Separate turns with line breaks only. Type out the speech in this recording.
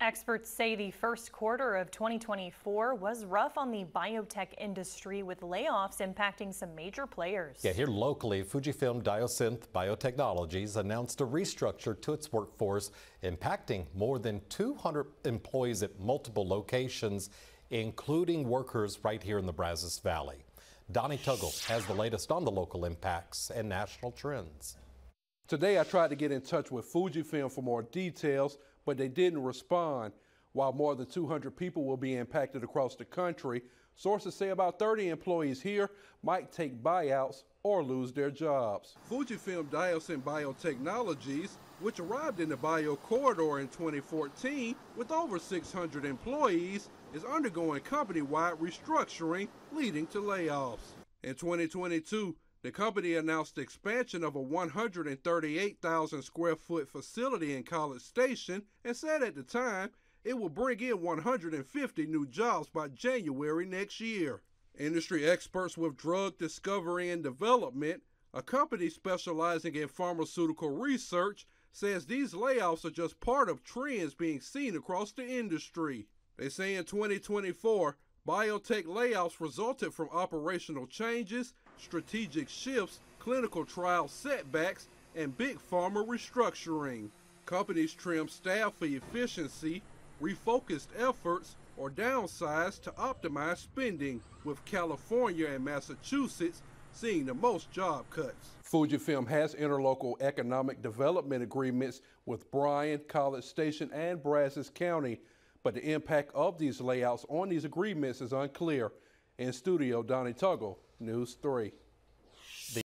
Experts say the first quarter of 2024 was rough on the biotech industry with layoffs impacting some major players.
Yeah, here locally, Fujifilm Diosynth Biotechnologies announced a restructure to its workforce, impacting more than 200 employees at multiple locations, including workers right here in the Brazos Valley. Donnie Tuggle has the latest on the local impacts and national trends.
Today, I tried to get in touch with Fujifilm for more details, but they didn't respond. While more than 200 people will be impacted across the country, sources say about 30 employees here might take buyouts or lose their jobs. Fujifilm Diosynth Biotechnologies, which arrived in the bio corridor in 2014 with over 600 employees, is undergoing company-wide restructuring leading to layoffs. In 2022, the company announced the expansion of a 138,000 square foot facility in College Station and said at the time it will bring in 150 new jobs by January next year. Industry experts with Drug Discovery and Development, a company specializing in pharmaceutical research, says these layoffs are just part of trends being seen across the industry. They say in 2024, biotech layoffs resulted from operational changes, strategic shifts, clinical trial setbacks, and big pharma restructuring. Companies trim staff for efficiency, refocused efforts, or downsized to optimize spending, with California and Massachusetts seeing the most job cuts. Fujifilm has interlocal economic development agreements with Bryan, College Station, and Brazos County but the impact of these layouts on these agreements is unclear. In studio, Donnie Tuggle, News 3.